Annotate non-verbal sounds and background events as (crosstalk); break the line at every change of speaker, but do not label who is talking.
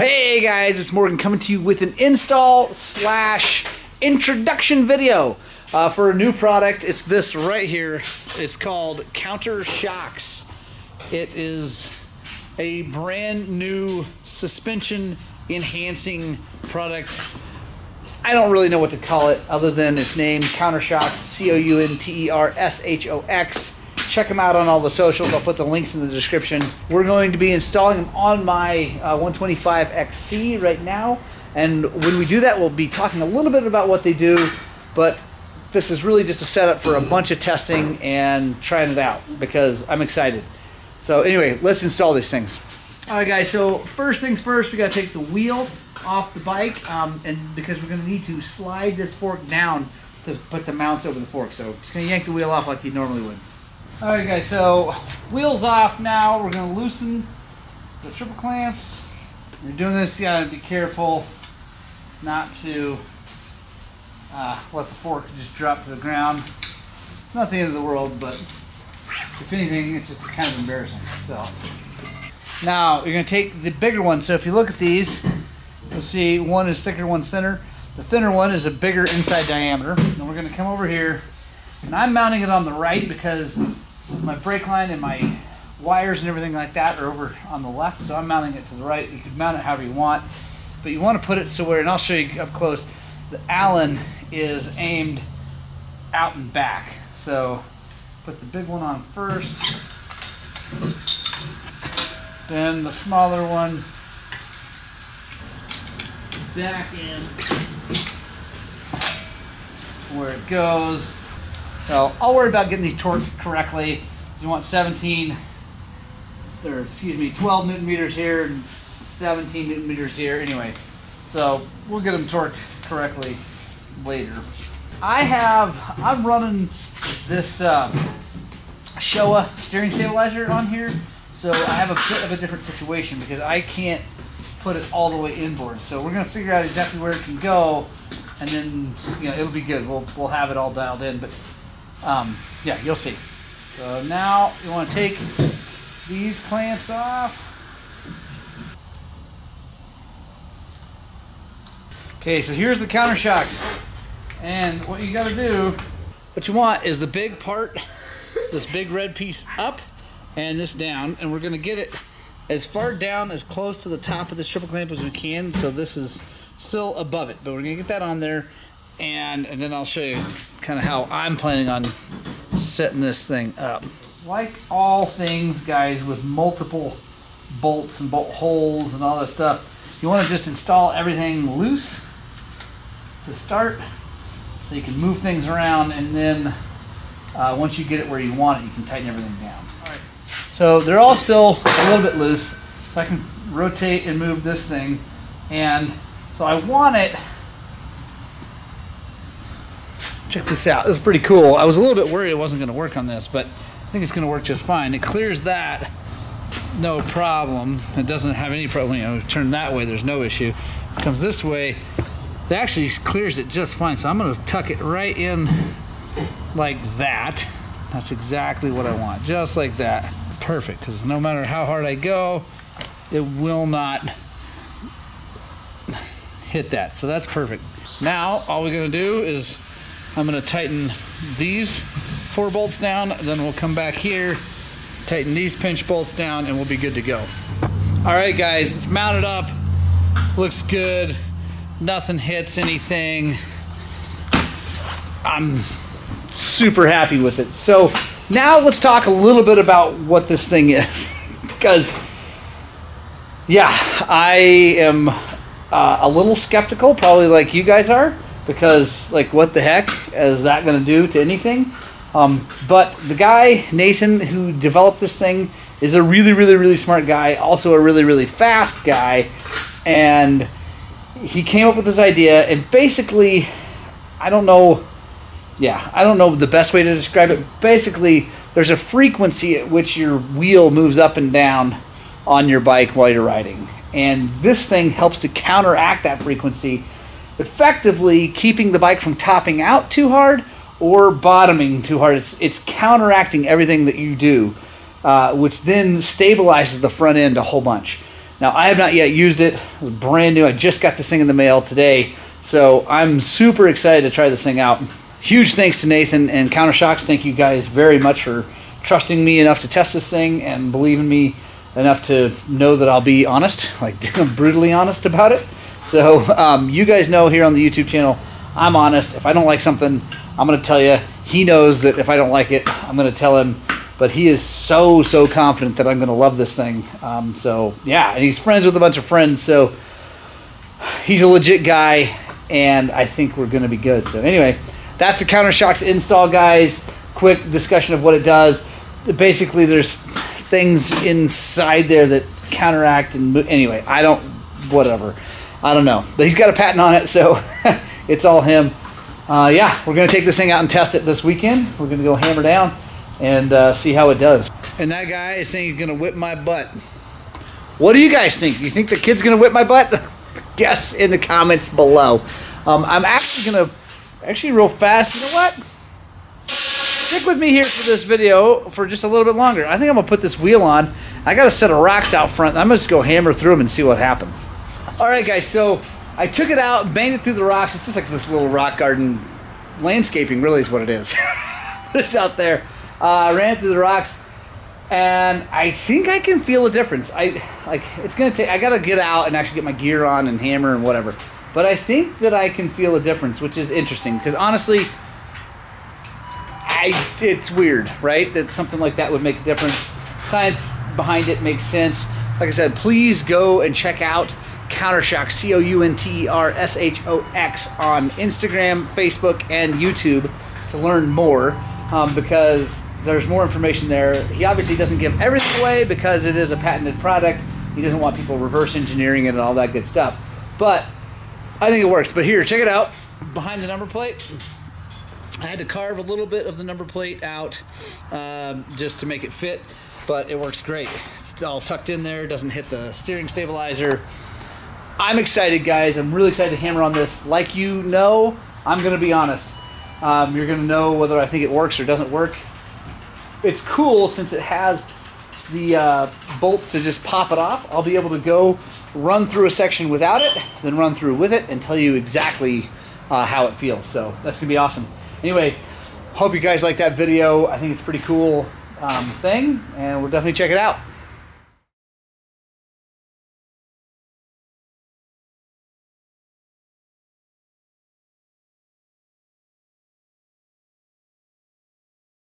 Hey guys, it's Morgan coming to you with an install slash introduction video uh, for a new product. It's this right here. It's called CounterShox. It is a brand new suspension enhancing product. I don't really know what to call it other than its name, CounterShox, C Check them out on all the socials. I'll put the links in the description. We're going to be installing them on my uh, 125XC right now. And when we do that, we'll be talking a little bit about what they do. But this is really just a setup for a bunch of testing and trying it out because I'm excited. So anyway, let's install these things. All right, guys. So first things first, we got to take the wheel off the bike, um, and because we're going to need to slide this fork down to put the mounts over the fork. So just to yank the wheel off like you normally would. All right, guys. So wheels off now. We're going to loosen the triple clamps. When you're doing this, you got to be careful not to uh, let the fork just drop to the ground. Not the end of the world, but if anything, it's just kind of embarrassing. So now you're going to take the bigger one. So if you look at these, you'll see one is thicker, one's thinner. The thinner one is a bigger inside diameter. And we're going to come over here, and I'm mounting it on the right because my brake line and my wires and everything like that are over on the left. So I'm mounting it to the right. You can mount it however you want, but you want to put it so where, and I'll show you up close. The Allen is aimed out and back. So put the big one on first, then the smaller one back in where it goes. So I'll worry about getting these torqued correctly. You want 17, or excuse me, 12 newton meters here and 17 newton meters here. Anyway, so we'll get them torqued correctly later. I have, I'm running this uh, Showa steering stabilizer on here. So I have a bit of a different situation because I can't put it all the way inboard. So we're gonna figure out exactly where it can go and then, you know, it'll be good. We'll, we'll have it all dialed in, but um, yeah, you'll see. So now you wanna take these clamps off. Okay, so here's the CounterShox. And what you gotta do, what you want is the big part, this big red piece up and this down, and we're gonna get it as far down as close to the top of this triple clamp as we can, so this is still above it. But we're gonna get that on there, and, and then I'll show you kind of how I'm planning on setting this thing up. Like all things, guys, with multiple bolts and bolt holes and all that stuff, you wanna just install everything loose to start so you can move things around and then uh, once you get it where you want it you can tighten everything down. All right. So they're all still a little bit loose so I can rotate and move this thing and so I want it check this out this is pretty cool I was a little bit worried it wasn't going to work on this but I think it's going to work just fine it clears that no problem it doesn't have any problem you know turn that way there's no issue it comes this way it actually clears it just fine. So I'm going to tuck it right in like that. That's exactly what I want. Just like that. Perfect. Because no matter how hard I go, it will not hit that. So that's perfect. Now, all we're going to do is I'm going to tighten these four bolts down. Then we'll come back here, tighten these pinch bolts down, and we'll be good to go. All right, guys, it's mounted up. Looks good nothing hits anything. I'm super happy with it. So now let's talk a little bit about what this thing is. (laughs) because, yeah, I am uh, a little skeptical, probably like you guys are, because, like, what the heck is that going to do to anything? Um, but the guy, Nathan, who developed this thing, is a really, really, really smart guy, also a really, really fast guy, and he came up with this idea, and basically, I don't know, yeah, I don't know the best way to describe it. Basically, there's a frequency at which your wheel moves up and down on your bike while you're riding. And this thing helps to counteract that frequency, effectively keeping the bike from topping out too hard or bottoming too hard. It's, it's counteracting everything that you do, uh, which then stabilizes the front end a whole bunch. Now, I have not yet used it. Brand new. I just got this thing in the mail today. So I'm super excited to try this thing out. Huge thanks to Nathan and CounterShox. Thank you guys very much for trusting me enough to test this thing and believing me enough to know that I'll be honest, like (laughs) brutally honest about it. So um, you guys know here on the YouTube channel, I'm honest. If I don't like something, I'm going to tell you. He knows that if I don't like it, I'm going to tell him. But he is so, so confident that I'm going to love this thing. Um, so, yeah, and he's friends with a bunch of friends. So, he's a legit guy, and I think we're going to be good. So, anyway, that's the CounterShox install, guys. Quick discussion of what it does. Basically, there's things inside there that counteract and anyway, I don't, whatever. I don't know. But he's got a patent on it, so (laughs) it's all him. Uh, yeah, we're going to take this thing out and test it this weekend. We're going to go hammer down and uh, see how it does. And that guy is saying he's going to whip my butt. What do you guys think? You think the kid's going to whip my butt? (laughs) Guess in the comments below. Um, I'm actually going to, actually real fast, you know what? Stick with me here for this video for just a little bit longer. I think I'm to put this wheel on. I got a set of rocks out front. I'm to just go hammer through them and see what happens. All right, guys, so I took it out, banged it through the rocks. It's just like this little rock garden landscaping, really, is what it is. (laughs) it's out there. Uh, I ran through the rocks, and I think I can feel a difference. I like it's gonna take. I gotta get out and actually get my gear on and hammer and whatever. But I think that I can feel a difference, which is interesting because honestly, I it's weird, right? That something like that would make a difference. Science behind it makes sense. Like I said, please go and check out Countershox, C O U N T E R S H O X, on Instagram, Facebook, and YouTube to learn more um, because there's more information there. He obviously doesn't give everything away because it is a patented product. He doesn't want people reverse engineering it and all that good stuff. But I think it works. But here, check it out. Behind the number plate, I had to carve a little bit of the number plate out um, just to make it fit, but it works great. It's all tucked in there, doesn't hit the steering stabilizer. I'm excited, guys. I'm really excited to hammer on this. Like you know, I'm going to be honest. Um, you're going to know whether I think it works or doesn't work. It's cool since it has the uh, bolts to just pop it off. I'll be able to go run through a section without it, then run through with it, and tell you exactly uh, how it feels. So that's going to be awesome. Anyway, hope you guys like that video. I think it's a pretty cool um, thing, and we'll definitely check it out.